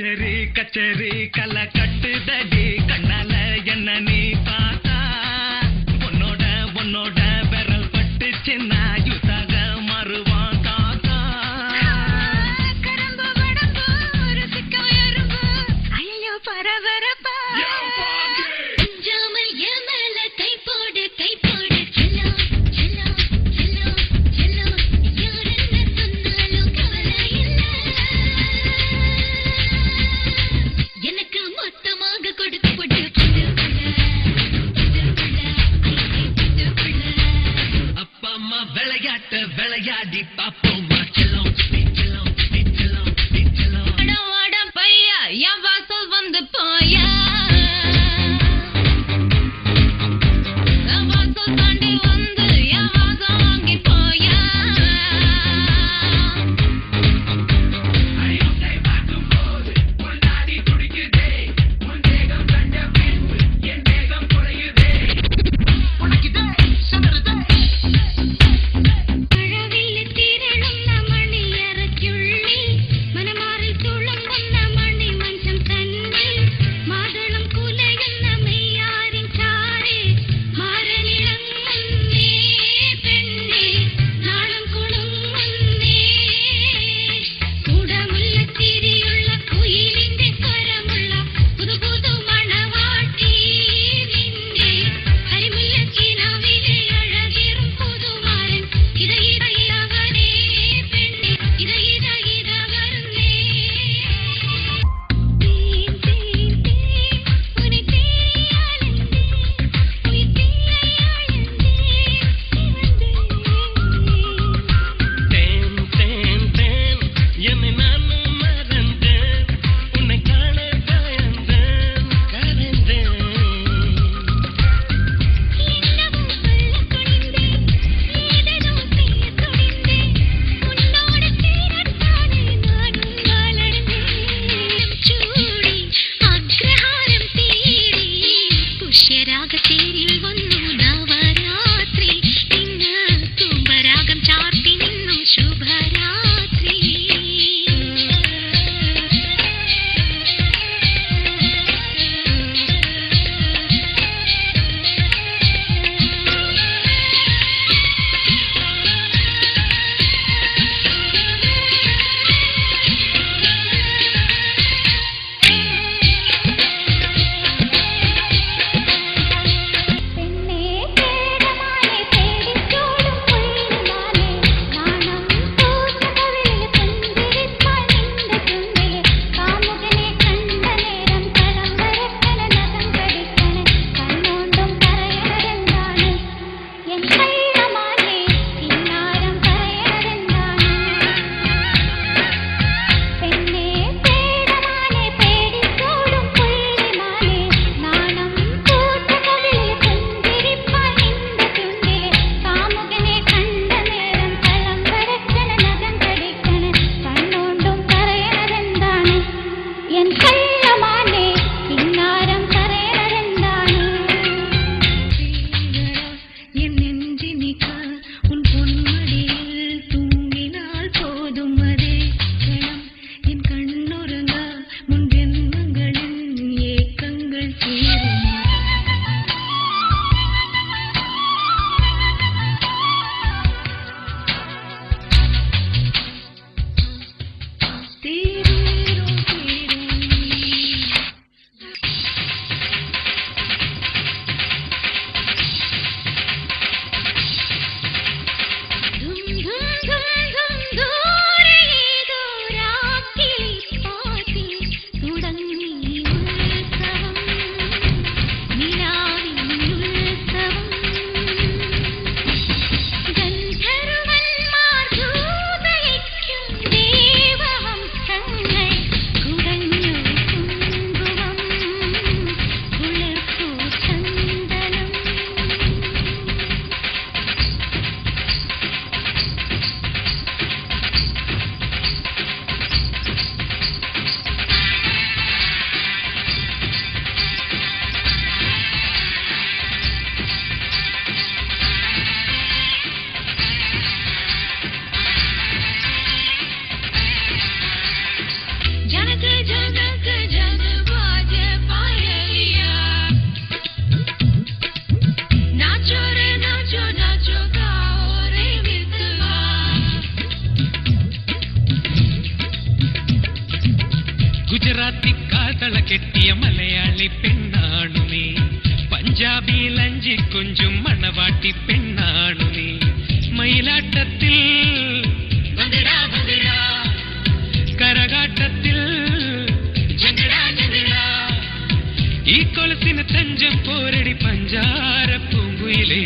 கச்சேரி கச்சேரி கலை கட்டுதடி கண்ணால என்ன நீ பார்த்தா? உன்னோட உன்னோட விரல் பட்டுச்சுன்னா Monday. ഗുജറാത്തി കാതള കെട്ടിയ മലയാളി പെണ്ണാണു നീ പഞ്ചാബി ലഞ്ചി കൊഞ്ചും മണവാട്ടി പെണ്ണാണു നീ മയിലാട്ടത്തിൽ കരകാട്ടത്തിൽ ഈ കൊലത്തിന് തഞ്ചം പോരടി പഞ്ചാര പൂങ്കുയിലേ